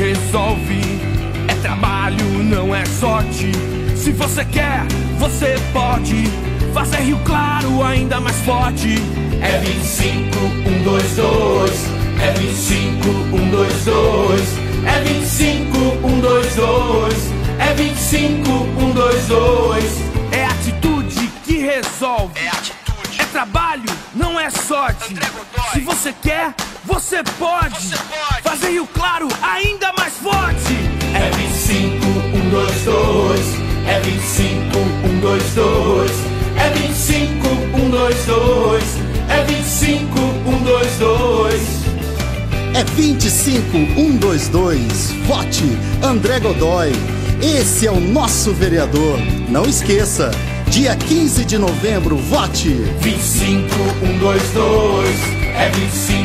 resolve. É trabalho, não é sorte. Se você quer, você pode fazer Rio Claro ainda mais forte. É 25, 1, 2, 2. É 25, 1, 2, 2. É 25, 1, 2, 2. É 25, 1, 2, 2. É atitude que resolve. É atitude. É trabalho, não é sorte. Se você quer, você pode. Você pode. Fazer Rio Claro ainda mais forte. É 25, 1, 2, 2. É 25, 1, 2, 2. É 25, 1, 2, 2. É 25, 1, 2, 2. É 25 122. Vote André Godoy. Esse é o nosso vereador. Não esqueça, dia 15 de novembro, vote 25, 1, 2, 2. É 25, 1, 2, 2.